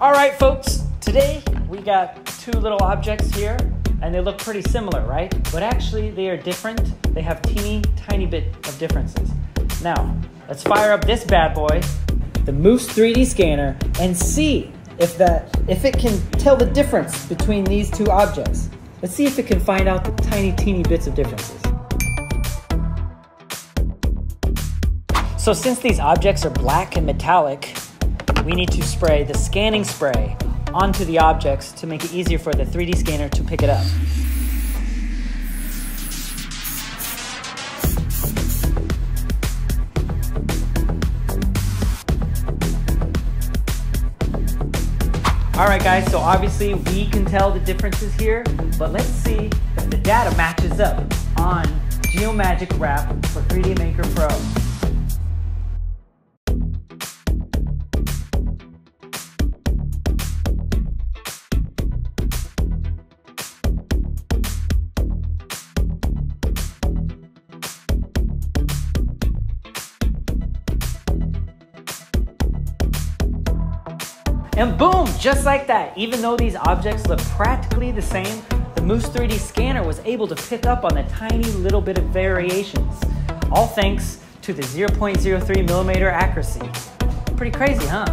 All right, folks, today we got two little objects here, and they look pretty similar, right? But actually, they are different. They have teeny tiny bit of differences. Now, let's fire up this bad boy, the Moose 3D scanner, and see if that if it can tell the difference between these two objects. Let's see if it can find out the tiny teeny bits of differences. So since these objects are black and metallic, we need to spray the scanning spray onto the objects to make it easier for the 3D scanner to pick it up. All right, guys, so obviously we can tell the differences here, but let's see if the data matches up on Geomagic Wrap for 3D Maker Pro. And boom, just like that, even though these objects look practically the same, the Moose 3D scanner was able to pick up on the tiny little bit of variations, all thanks to the 0.03 millimeter accuracy. Pretty crazy, huh?